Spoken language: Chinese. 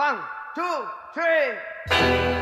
one two three